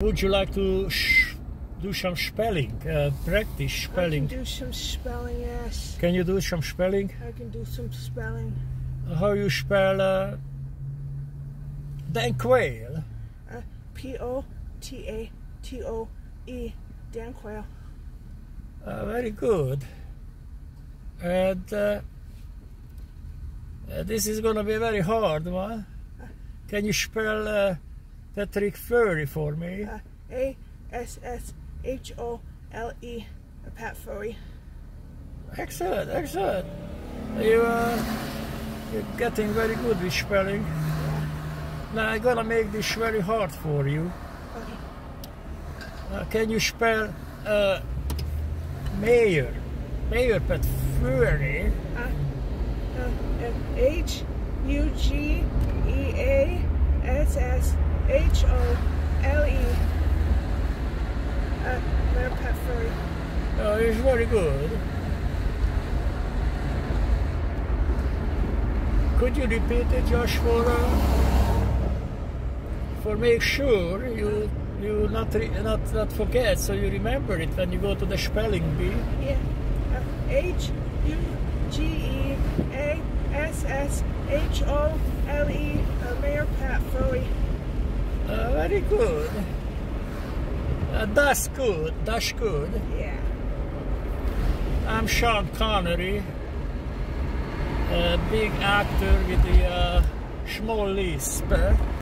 Would you like to do some spelling, uh, practice spelling? I can do some spelling, yes. Can you do some spelling? I can do some spelling. How you spell uh, Dan Quayle? Uh, P-O-T-A-T-O-E, Dan Quayle. Uh, very good. And uh, uh this is going to be very hard one. Uh, can you spell uh, Patrick Furley for me. Uh, A S S H O L E, Pat Furley. Excellent, excellent. You, uh, you're getting very good with spelling. Now I'm gonna make this very hard for you. Okay. Uh, can you spell uh, mayor? Mayor Pat Furley. Uh, uh, H U G S S H O L E. Uh, Mayor Pat Furley. Oh, it's very good. Could you repeat it, Josh, for uh, for make sure you you not not not forget, so you remember it when you go to the spelling bee. Yeah. Uh, H U G E A S S H O L E. Uh, Mayor Pat Furley. Uh, very good. Uh, that's good. That's good. Yeah. I'm Sean Connery, a big actor with the uh, small lisp.